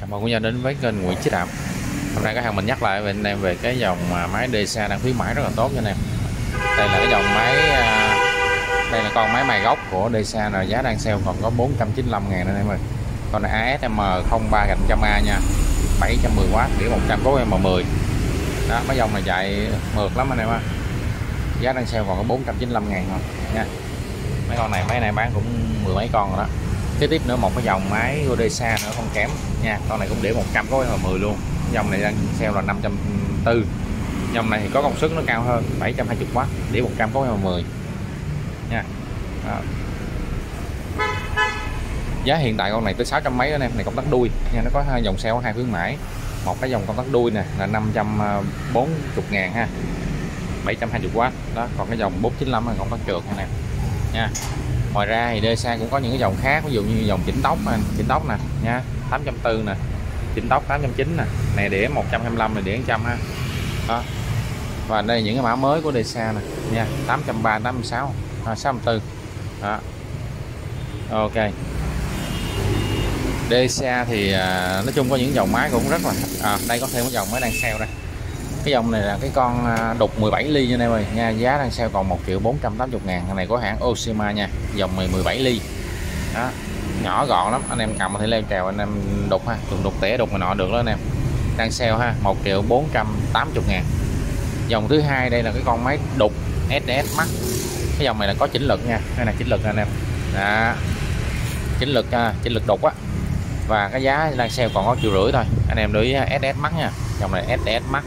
Chào mừng quý nhà đến với kênh Nguyễn Chí Đạm Hôm nay các hàng mình nhắc lại với anh em về cái dòng máy DSA đang khuyến mãi rất là tốt nha anh em. Đây là cái dòng máy à, Đây là con máy mài gốc của DSA là giá đang sale còn có 495 ngàn anh em ơi. Con này ASM 03 100A nha 710W đĩa 100 cối M10 Đó, mấy dòng này chạy mượt lắm anh em ạ. Giá đang sale còn có 495 ngàn thôi nha. Mấy con này, mấy này bán cũng mười mấy con rồi đó kế tiếp nữa, một cái dòng máy Odessa nữa, không kém. Nha, con này cũng để 100 có mà 10 luôn. Dòng này đang sale là 540 dòng này thì có công suất nó cao hơn 720W để 100 có mà 10 nha. Đó. giá hiện tại con này tới 600 mấy anh em, này công tắc đuôi. Nha, nó có hai dòng sale, hai khuyến mãi. Một cái dòng công tắc đuôi nè, là 540 ngàn ha. 720W đó, còn cái dòng 495 là công tắc trượt anh em nha ngoài ra thì DSA cũng có những cái dòng khác ví dụ như dòng chỉnh tóc anh chỉnh tóc nè nha 840 nè chỉnh tóc 809 nè này đĩa 125 này đĩa 100 ha. Đó. Và đây những cái mã mới của DSA nè nha 830 86 à, 64 đó. Ok. DSA thì à, nói chung có những dòng máy cũng rất là à, đây có thêm cái dòng mới đang sale đây cái dòng này là cái con à, đục 17 ly nha em ơi. Nha giá đang sale còn 1 triệu 480 ngàn. Cái này có hãng Oshima nha, dòng này 17 ly. Đó, nhỏ gọn lắm. Anh em cầm có thể leo trèo anh em đục ha. Dùng đục tẻ, đục này nọ được đó anh em. Đang sale ha 1 triệu 480 ngàn. Dòng thứ hai đây là cái con máy đục SDS Max. Cái dòng này là có chỉnh lực nha. Đây là chỉnh lực anh em. Đó, chỉnh lực à, chỉnh lực đục á. Và cái giá đang sale còn có triệu rưỡi thôi. Anh em đối với SS Max nha. Dòng này SS Max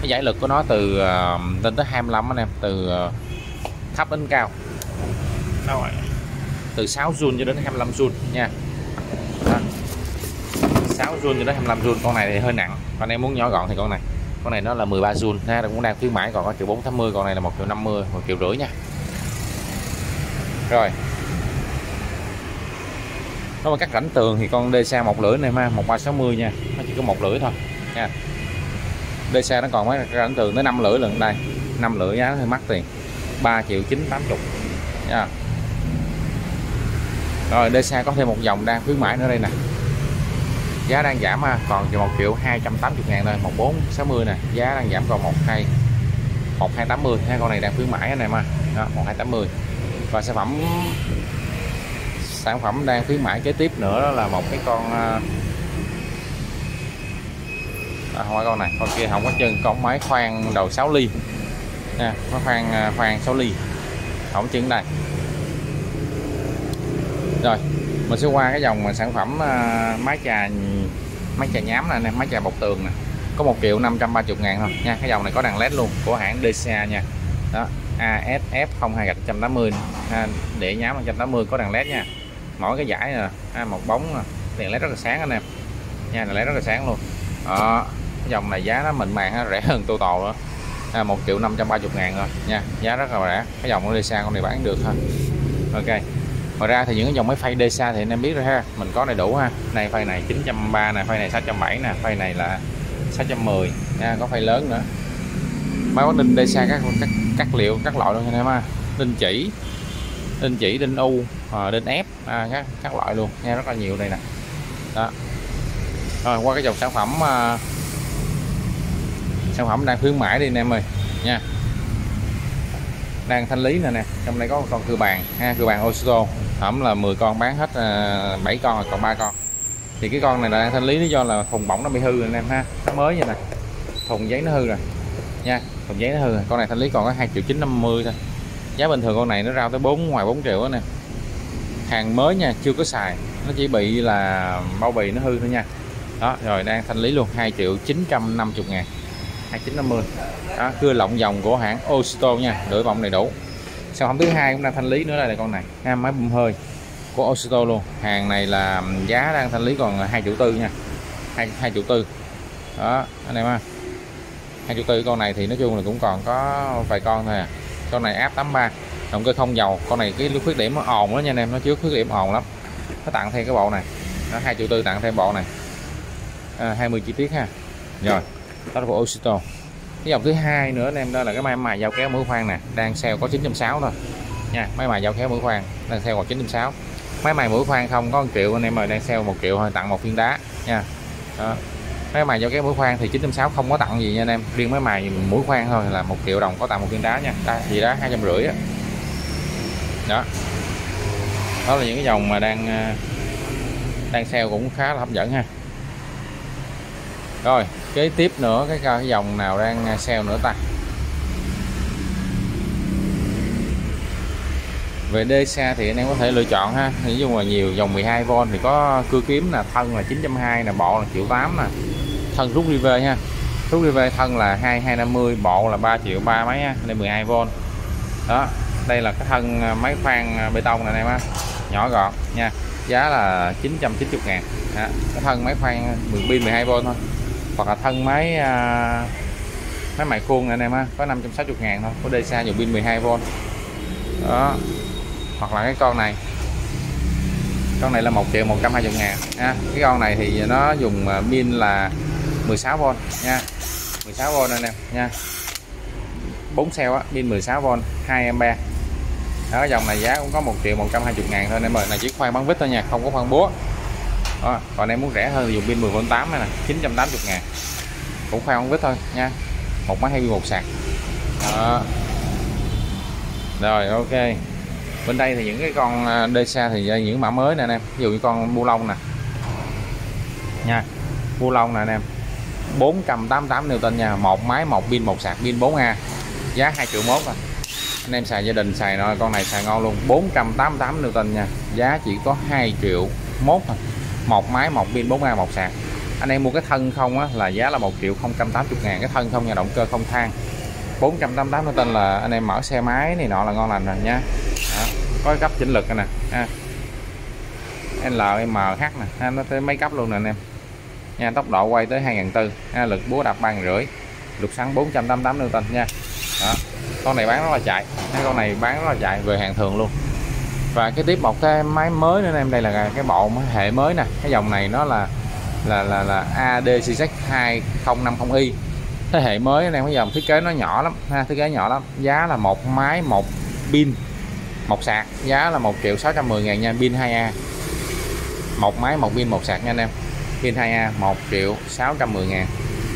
cái giải lực của nó từ uh, lên tới 25 anh em từ uh, thấp đến cao. Rồi. từ 6 Jun cho đến 25 Jun nha. Đó. 6 Jun cho đến 25 Jun con này thì hơi nặng. Còn em muốn nhỏ gọn thì con này. Con này nó là 13 Jun ha cũng đang khuyến mãi còn có triệu 480 con này là 1 triệu 50 1 triệu rưỡi nha. Rồi. Nếu mà cắt rãnh tường thì con DSA một lưỡi này ma 1360 nha. Nó chỉ có một lưỡi thôi nha đây xe nó còn mấy ấn tượng tới 5 lưỡi lần đây. 5 lưỡi giá hơi mắc tiền. 3 triệu 980 nha. Rồi đây xe có thêm một dòng đang khuyến mãi nữa đây nè. Giá đang giảm à, còn chỉ 1 triệu 280 ngàn thôi. 1460 nè. Giá đang giảm còn 12 1280 hai con này đang khuyến mãi anh em à. Đó, 1280 và sản phẩm sản phẩm đang khuyến mãi kế tiếp nữa đó là một cái con à, à, không phải con này. Con kia không có chân con máy khoan đầu 6 ly. Nha máy khoan à, khoan 6 ly. Không chân đây. Rồi mình sẽ qua cái dòng sản phẩm uh, máy trà máy trà nhám này nè máy trà bọc tường nè. Có 1 triệu 530 ngàn thôi. Nha cái dòng này có đèn led luôn của hãng DCA nha. Đó ASF 02 180 ha, để nhám 180 có đèn led nha. Mỗi cái giải à, nè ha, một bóng nè. đèn led rất là sáng anh em. Nha đèn led rất là sáng luôn. Đó cái dòng này giá nó mịn màng nó rẻ hơn tô tò nữa à, 1 triệu 530 ngàn rồi nha. Giá rất là rẻ. Cái dòng của xa con này bán được thôi ok. Ngoài ra thì những cái dòng máy phay xa thì anh em biết rồi ha. Mình có đầy đủ ha. Này phay này 930 nè phay này 670 nè phay này là 610 nha có phay lớn nữa. Máy có đinh xa các các các liệu các loại luôn anh em ha. Đinh chỉ đinh chỉ đinh u à, đinh ép à, các các loại luôn. Nha rất là nhiều đây nè. Đó. Rồi qua cái dòng sản phẩm à, sản phẩm đang khuyến mãi đi anh em ơi nha. Đang thanh lý nè nè trong đây có một con cưa bàn ha cưa bàn Osito hỏng là 10 con bán hết à, 7 con còn 3 con. Thì cái con này là đang thanh lý lý do là thùng bỏng nó bị hư rồi anh em ha nó mới vậy nè. Thùng giấy nó hư rồi nha thùng giấy nó hư rồi. Con này thanh lý còn có 2 triệu 950 thôi. Giá bình thường con này nó rao tới 4 ngoài 4 triệu đó nè. Hàng mới nha chưa có xài nó chỉ bị là bao bì nó hư thôi nha. Đó rồi đang thanh lý luôn 2 triệu 950 ngàn. 2950 đó, cưa lộng dòng của hãng Osto nha đổi vòng đầy đủ. Sản phẩm thứ hai cũng đang thanh lý nữa đây là con này. Ha, máy bơm hơi của Osto luôn. Hàng này là giá đang thanh lý còn hai triệu tư nha. 2, 2 triệu tư. Đó anh em ha. Hai triệu tư con này thì nói chung là cũng còn có vài con thôi à. Con này áp 83 động cơ không dầu. Con này cái khuyết điểm nó ồn đó nha anh em nó chứa khuyết điểm ồn lắm. Nó tặng thêm cái bộ này. Nó hai triệu tư tặng thêm bộ này. À, 20 chi tiết ha. Rồi đó là của Osito cái dòng thứ hai nữa anh em đó là cái máy mài dao kéo mũi khoan nè. Đang sale có 960 thôi. Nha máy mài dao kéo mũi khoan. Đang sale còn 960 máy mài mũi khoan không có 1 triệu anh em ơi đang sale 1 triệu thôi tặng một viên đá. Nha. Đó. máy mài dao kéo mũi khoan thì 960 không có tặng gì nha anh em. Riêng máy mài mũi khoan thôi là một triệu đồng có tặng một viên đá nha. Đá, gì đó hai trăm rưỡi đó. Đó là những cái dòng mà đang ờ, đang sale cũng khá là hấp dẫn ha rồi kế tiếp nữa cái, cái dòng nào đang à, sale nữa ta? Về đê xa thì anh em có thể lựa chọn ha. Ví dụ mà nhiều dòng 12V thì có cưa kiếm là thân là 920 là bộ là triệu 8 nè. Thân rút river ha rút river thân là 2250 bộ là 3 triệu 3 mấy ha đây 12V đó đây là cái thân à, máy khoan à, bê tông này em á. Nhỏ gọn nha giá là 990 ngàn. Đó. cái thân máy khoan à, 10 pin 12V thôi hoặc là thân máy à, máy mài khuôn này anh em ha có 560 ngàn thôi có DSA dùng pin 12V đó hoặc là cái con này. Con này là 1 triệu 120 ngàn ha. cái con này thì nó dùng à, pin là 16V nha. 16V anh em nha. 4 cell á pin 16V 2A đó dòng này giá cũng có 1 triệu 120 ngàn thôi anh em ơi này chỉ khoan bắn vít thôi nha không có khoan búa đó. còn em muốn rẻ hơn thì dùng pin 10V8 này nè 980 ngàn. Cũng khoan không vít thôi nha. Một máy hay một sạc. Đó. rồi ok. Bên đây thì những cái con à, DSA thì những mã mới nè anh em. Ví dụ như con bu lông nè. Nha. Bu lông nè anh em. 488 Newton nha. Một máy một pin một sạc pin 4A giá 2 triệu mốt à. anh em xài gia đình xài rồi con này xài ngon luôn. 488 Newton nha. Giá chỉ có 2 triệu mốt thôi. à một máy một pin 4A một sạc anh em mua cái thân không á, là giá là 1 triệu 080 ngàn cái thân không nhà động cơ không than 488 Newton là anh em mở xe máy này nọ là ngon lành rồi nha đó. có cấp chỉnh lực nè ha. LMH nè ha, nó tới mấy cấp luôn nè anh em nha tốc độ quay tới 2004 ha, lực búa đạp ba rưỡi lực xăng 488 Newton nha đó. con này bán rất là chạy cái con này bán rất là chạy về hàng thường luôn và cái tiếp một cái máy mới nữa em, đây là cái bộ hệ mới nè. Cái dòng này nó là là là là ADCZ 2050i thế hệ mới anh em cái dòng thiết kế nó nhỏ lắm, ha, thiết kế nhỏ lắm. Giá là một máy, một pin, một sạc. Giá là 1 triệu 610 ngàn nha, pin 2A một máy, một pin, một sạc nha anh em. Pin 2A 1 triệu 610 ngàn.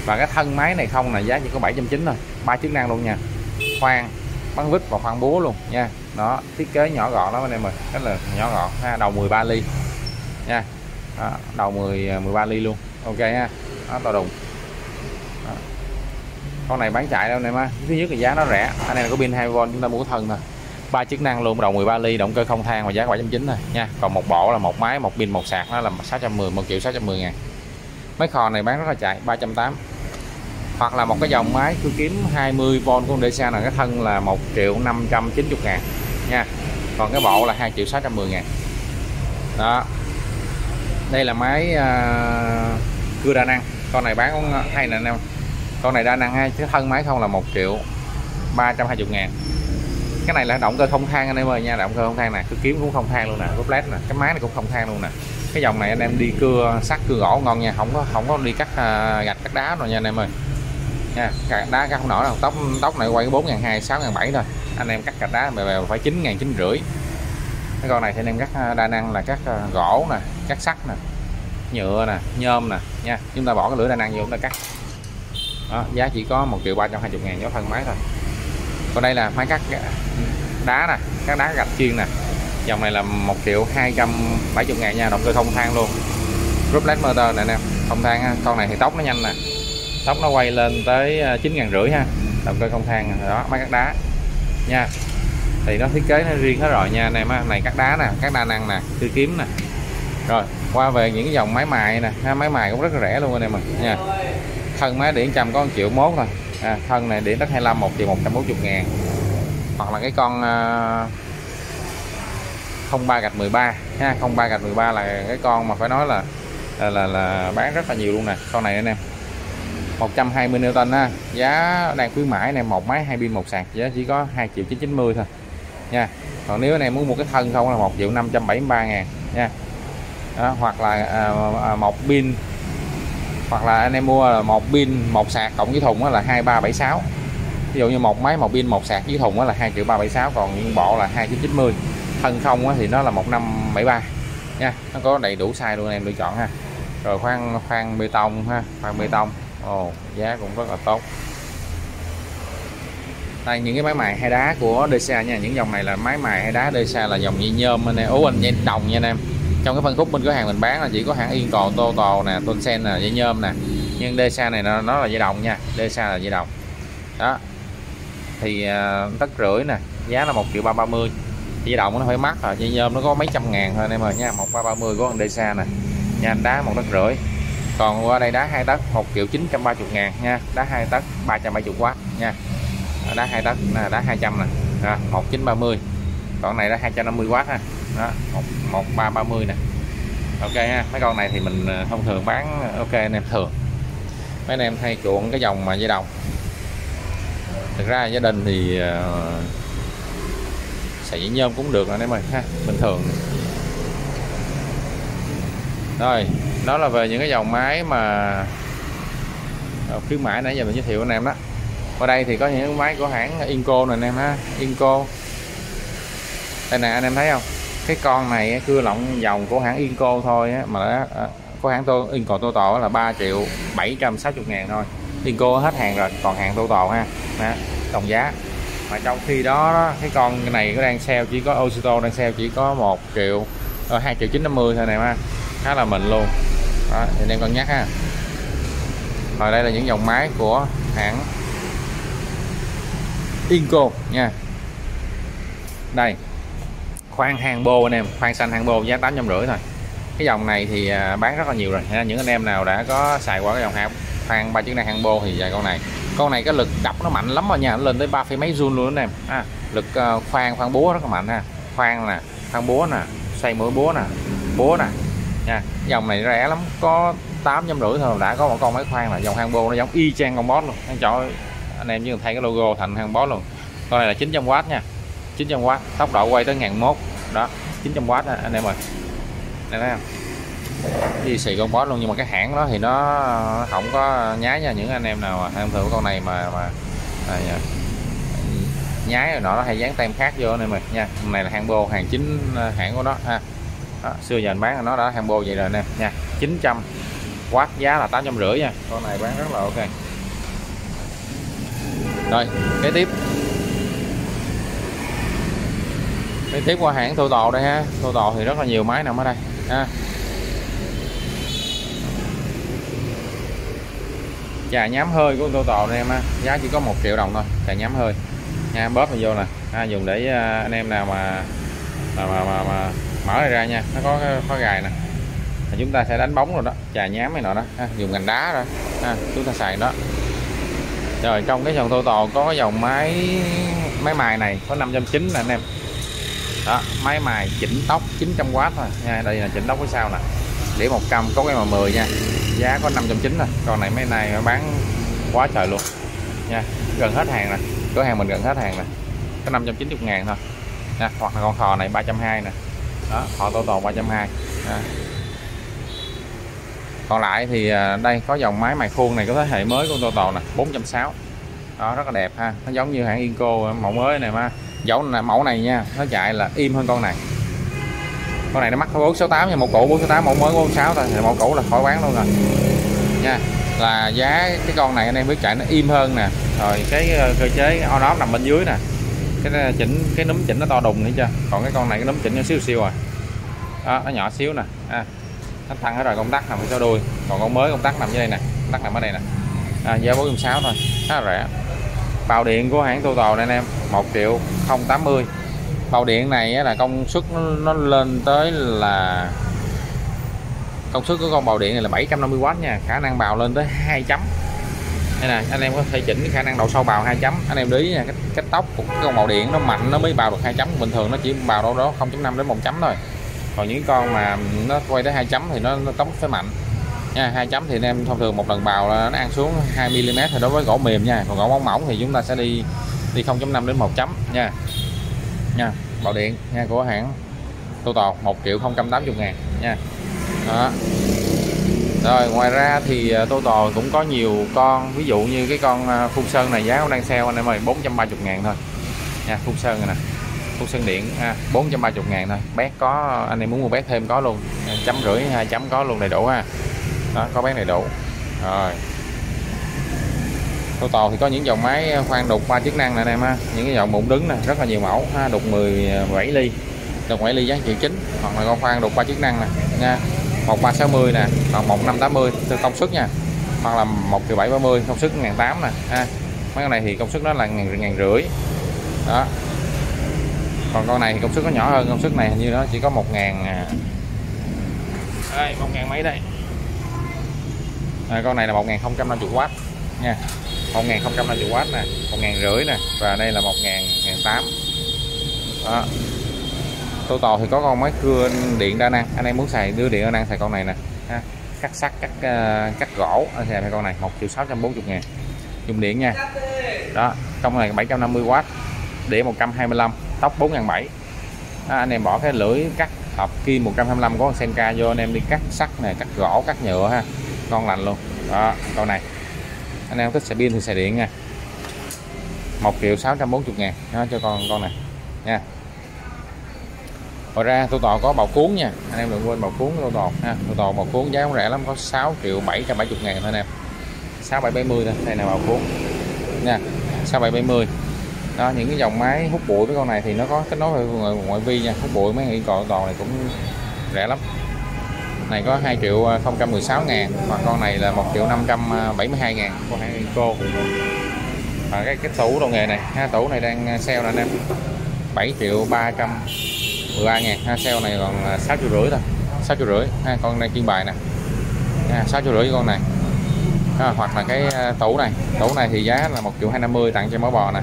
Và cái thân máy này không là giá chỉ có 790 thôi. Ba chức năng luôn nha. Khoan bắn vít và khoan búa luôn nha. Nó thiết kế nhỏ gọn lắm anh em ơi. Rất là nhỏ gọn ha đầu 13 ly nha. Đó, đầu 10 13 à, ly luôn. Ok ha. Đó, to đùng. Đó. con này bán chạy đâu anh em á thứ nhất là giá nó rẻ. Anh em có pin 2V chúng ta mua thân thôi ba chức năng luôn đầu 13 ly động cơ không than và giá 790 thôi nha. Còn một bộ là một máy một pin một sạc nó là 610 1 triệu 610 ngàn. Mấy kho này bán rất là chạy 380 hoặc là một cái dòng máy cứ kiếm 20V con DSA là cái thân là 1 triệu 590 ngàn nha. Còn cái bộ là 2 triệu 610 ngàn. Đó. Đây là máy uh, cưa đa năng. Con này bán cũng hay nè anh em. Con này đa năng hay cái thân máy không là 1 triệu 320 ngàn. Cái này là động cơ không than anh em ơi nha động cơ không than nè cứ kiếm cũng không than luôn nè gốc led nè cái máy này cũng không than luôn nè. Cái dòng này anh em đi cưa sắt cưa gỗ ngon nha không có không có đi cắt uh, gạch cắt đá rồi nha anh em ơi nha. Cắt đá cắt không nổi đâu. Tóc tóc này quay bốn ngàn hai sáu ngàn bảy thôi. Anh em cắt gạch đá mà phải chín ngàn chín rưỡi. Cái con này thì anh em cắt à, đa năng là cắt à, gỗ nè cắt sắt nè nhựa nè nhôm nè nha. Chúng ta bỏ cái lưỡi đa năng vô chúng ta cắt. Đó, giá chỉ có một triệu ba trăm hai mươi ngàn cho thân máy thôi. Còn đây là máy cắt đá nè các đá gạch chiên nè. Dòng này là một triệu hai trăm bảy mươi ngàn nha động cơ không than luôn. Group led motor này nè không than con này thì tốc nó nhanh nè tóc nó quay lên tới à, chín ngàn rưỡi ha. Động cơ không than đó máy cắt đá. Nha. Thì nó thiết kế nó riêng hết rồi nha anh em á. Này cắt đá nè cắt đa năng nè tư kiếm nè. Rồi qua về những cái dòng máy mài nè. Ha, máy mài cũng rất là rẻ luôn anh em à nha. Thân máy điện trăm có 1 triệu mốt thôi. À, thân này điện đất 25 1 triệu 140 ngàn. Hoặc là cái con à, uh, 03 gạch 13 ha. 03 gạch 13 là cái con mà phải nói là là, là, là bán rất là nhiều luôn nè con này anh em. 120 Newton ha. Giá đang khuyến mãi này một máy hai pin một sạc. Giá chỉ có 2 triệu 990 thôi. Nha. Còn nếu anh em muốn mua cái thân không là 1 triệu 573 ngàn. Nha. Đó, hoặc là à, à, một pin. Hoặc là anh em mua là một pin một sạc cộng với thùng là 2376 ví dụ như một máy một pin một sạc với thùng là 2 triệu 376 còn nguyên bộ là 2990 thân không thì nó là 1573 nha. Nó có đầy đủ size luôn em lựa chọn ha. Rồi khoan khoan bê tông ha khoan bê tông ồ giá cũng rất là tốt. Đây những cái máy mài hai đá của DCA nha. Những dòng này là máy mài hai đá DCA là dòng nhị nhôm anh em. Ố anh dây đồng nha anh em. Trong cái phân khúc bên cửa hàng mình bán là chỉ có hãng yên cò tô tò nè tôn sen nè dây nhôm nè. Nhưng DCA này nó, nó là dây đồng nha. DCA là dây đồng. Đó. Thì à, uh, tất rưỡi nè. Giá là một triệu ba ba mươi. Dây đồng nó hơi mắc rồi. Dây nhôm nó có mấy trăm ngàn thôi anh em ơi nha. Một ba ba mươi của con DCA nè. Nha đá một đất rưỡi còn qua đây đá hai tấc 1 triệu chín trăm ba chục ngàn nha. Đá hai tấc ba trăm bảy chục quá nha. À, đá hai tấc là đá 200 nè. À, 1930 còn này là 250W ha. Đó 1330 nè. Ok ha mấy con này thì mình à, thông thường bán ok anh em thường. Mấy anh em hay chuộng cái dòng mà dây đồng. Thực ra gia đình thì à, uh, sợi nhôm cũng được anh em ơi ha bình thường. Rồi đó là về những cái dòng máy mà ờ, khuyến mãi nãy giờ mình giới thiệu anh em đó. Ở đây thì có những máy của hãng Inco này anh em ha Inco. Đây nè anh em thấy không? Cái con này cưa lọng dòng của hãng Inco thôi á, mà đó, ờ, có hãng tô Inco Total là 3 triệu 760 ngàn thôi. Inco hết hàng rồi còn hàng Total ha đó, đồng giá. Mà trong khi đó, đó cái con này có đang sale chỉ có Osito đang sale chỉ có 1 triệu ờ, 2 triệu 950 thôi này ha khá là mình luôn đó, thì anh em cân nhắc ha. Rồi đây là những dòng máy của hãng Inco nha. Đây khoan hàng bô anh em khoan xanh hàng bô giá tám trăm rưỡi thôi. Cái dòng này thì à, bán rất là nhiều rồi. Những anh em nào đã có xài qua cái dòng hàng khoan ba chiếc này hàng bô thì dài con này. Con này cái lực đập nó mạnh lắm rồi nha nó lên tới ba phẩy mấy run luôn anh em. À, lực ờ, khoan khoan búa rất là mạnh ha. Khoan nè khoan búa nè xoay mũi búa nè búa nè nha. Dòng này rẻ lắm có tám trăm rưỡi thôi đã có một con máy khoan là dòng hang bô nó giống y chang con boss luôn. Anh chọn anh em chỉ cần thay cái logo thành hang boss luôn. Con này là 900W nha. 900W tốc độ quay tới ngàn mốt. Đó 900W đó, anh em ơi. Anh thấy không? Đi xì con boss luôn nhưng mà cái hãng đó thì nó không có nhái nha. Những anh em nào mà tham thử con này mà mà à, dạ. nhái rồi nọ nó hay dán tem khác vô anh em ơi. Nha con này là hang bô hàng chính à, hãng của nó ha đó, xưa giờ anh bán nó đã hang bô vậy rồi nè nha 900 quát giá là 850 nha. Con này bán rất là ok. Rồi kế tiếp. Kế tiếp qua hãng Total đây ha. Total thì rất là nhiều máy nằm ở đây ha. Trà nhám hơi của Total này em ha. Giá chỉ có một triệu đồng thôi trà nhám hơi. Nha bóp vô nè. Ha, dùng để à, anh em nào mà mà, mà, mà, mà mở này ra nha nó có khóa gài nè. Chúng ta sẽ đánh bóng rồi đó trà nhám này nọ đó. Ha, dùng ngành đá rồi. Ha, chúng ta xài đó. Rồi trong cái dòng tô tò có cái dòng máy máy mài này có 590 nè anh em. Đó máy mài chỉnh tóc 900W thôi. Nha đây là chỉnh tóc phía sau nè. Để 100 có cái mà 10 nha. Giá có 590 thôi còn này mấy này bán quá trời luôn. Nha gần hết hàng nè. Cửa hàng mình gần hết hàng nè. Có 590 ngàn thôi. Nha hoặc là con thò này 320 nè đó, họ Total 320 nha. còn lại thì à, đây, có dòng máy mài khuôn này, có thế hệ mới của Total nè 460 đó, rất là đẹp ha. Nó giống như hãng Inco à, mẫu mới này mà. Dẫu là mẫu này nha, nó chạy là im hơn con này. Con này nó mắc 468 nha một cũ 468 mẫu mới 46 thôi. Thì mẫu cũ là khỏi bán luôn rồi. Nha, là giá cái con này anh em biết chạy nó im hơn nè. Rồi cái à, cơ chế on off nằm bên dưới nè cái chỉnh cái núm chỉnh nó to đùng nữa chưa còn cái con này cái núm chỉnh nó xíu xíu rồi. Đó nó nhỏ xíu nè. À, nó thăng hết rồi công tắc nằm ở sau đuôi. Còn con mới công tắc nằm dưới đây nè. Công tắc nằm ở đây nè. À, giá 46 thôi. Khá rẻ. Bào điện của hãng Total này anh em 1 triệu 080 bào điện này là công suất nó, lên tới là công suất của con bào điện này là 750W nha. Khả năng bào lên tới 2 chấm đây nè anh em có thể chỉnh cái khả năng độ sâu bào 2 chấm. Anh em để ý nha cái, cái tóc của cái con màu điện nó mạnh nó mới bào được 2 chấm. Bình thường nó chỉ bào đâu đó 0.5 đến 1 chấm thôi. Còn những con mà nó quay tới 2 chấm thì nó, nó tóc phải mạnh. Nha hai chấm thì anh em thông thường một lần bào nó ăn xuống 2 mm thì đối với gỗ mềm nha. Còn gỗ mỏng mỏng thì chúng ta sẽ đi đi 0.5 đến 1 chấm nha. Nha bào điện nha của hãng Total 1 triệu 080 ngàn nha. Đó rồi ngoài ra thì à, tô tò cũng có nhiều con ví dụ như cái con à, phun sơn này giá đang sale anh em ơi 430 ngàn thôi. Nha phun sơn này nè phun sơn điện à, 430 ngàn thôi. Bét có anh em muốn mua bét thêm có luôn chấm rưỡi hai chấm có luôn đầy đủ ha. Đó có bé đầy đủ. Rồi. Tô tàu thì có những dòng máy khoan đục ba chức năng này anh em ha. Những cái dòng bụng đứng nè rất là nhiều mẫu. Ha đục 17 ly. Đục 7 ly giá triệu chính. Hoặc là con khoan đục ba chức năng nè nha. 1360 nè còn 1580 từ công suất nha. Hoặc là 1 triệu 730 công suất 1008 nè ha. Mấy con này thì công suất nó là ngàn ngàn rưỡi. Đó. Còn con này thì công suất nó nhỏ hơn công suất này hình như nó chỉ có một ngàn à. đây 1 ngàn mấy đây. À, con này là một ngàn không trăm năm w nha. Một ngàn không trăm năm w nè một ngàn rưỡi nè và đây là một ngàn ngàn đó tô tò thì có con máy cưa điện đa năng. Anh em muốn xài đưa điện đa năng xài con này nè. Ha. cắt sắt cắt uh, cắt gỗ anh xài con này một triệu sáu trăm bốn mươi ngàn. Dùng điện nha. Đó trong này 750W để 125 tóc 4.700 đó, anh em bỏ cái lưỡi cắt hợp kim 125 có Senka vô anh em đi cắt sắt này cắt gỗ cắt nhựa ha. Ngon lành luôn. Đó con này. Anh em thích xài pin thì xài điện nha. 1 triệu 640 ngàn đó, cho con con này. Nha ngoài ra tô tò có bào cuốn nha. Anh em đừng quên bào cuốn tô tò ha. Tô tò bào cuốn giá cũng rẻ lắm, có 6 triệu 770 ngàn thôi anh em. 6770 thôi, đây là bào cuốn. Nha 6770 đó, những cái dòng máy hút bụi với con này thì nó có kết nối với ngoại ngoại vi nha. Hút bụi mấy cái cò toàn này cũng rẻ lắm. Này có 2 triệu à, 016 ngàn, và con này là 1 triệu 572 à, ngàn của hãng Inco và cái cái tủ đồ nghề này, ha, tủ này đang sale nè anh em. 7 triệu 300 13 ngàn ha sale này còn à, 6 triệu rưỡi thôi. 6 triệu rưỡi. Ha con này kiên bài nè. Ha, 6 triệu rưỡi con này. Ha, hoặc là cái à, tủ này. Tủ này thì giá là 1 triệu 250 tặng cho mỡ bò nè.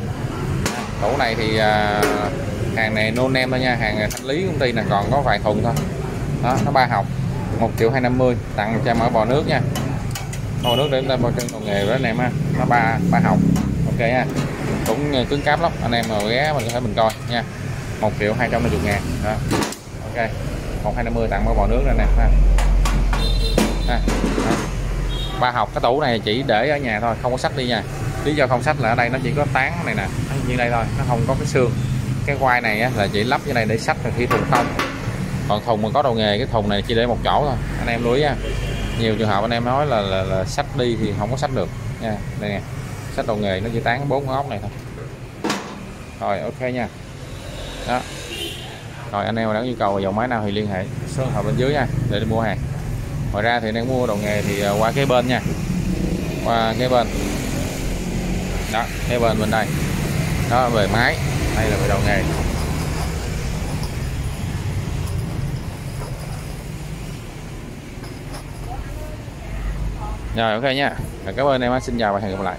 Tủ này thì à, hàng này nôn em thôi nha hàng thanh lý công ty là còn có vài thùng thôi. Đó nó ba học 1 triệu 250 tặng cho mỡ bò nước nha. Bò nước để chúng ta bao chân còn nghề đó anh em ha. Nó ba ba học. Ok ha cũng à, cứng cáp lắm. Anh em mà ghé mình có thể mình coi nha. 1 triệu 250 ngàn. Đó. Ok. 1250 tặng mỡ bò nước đây nè ha. Ha ba học cái tủ này chỉ để ở nhà thôi không có sách đi nha. Lý do không sách là ở đây nó chỉ có tán này nè. Như đây thôi nó không có cái xương. Cái quai này á, là chỉ lắp như này để sách khi thùng không. Còn thùng mà có đầu nghề cái thùng này chỉ để một chỗ thôi. Anh em lưu ý nha. Nhiều trường hợp anh em nói là, là, là sách đi thì không có sách được. Nha đây nè. Sách đầu nghề nó chỉ tán bốn ốc này thôi. Rồi ok nha đó. Rồi, anh em nào có nhu cầu dòng máy nào thì liên hệ số hợp bên dưới nha, để đi mua hàng. Ngoài ra thì đang mua đầu nghề thì à, qua cái bên nha. Qua cái bên. Đó cái bên bên đây. Đó, về máy, đây là về đầu nghề. Rồi, ok nha. Cảm ơn em, xin chào và hẹn gặp lại.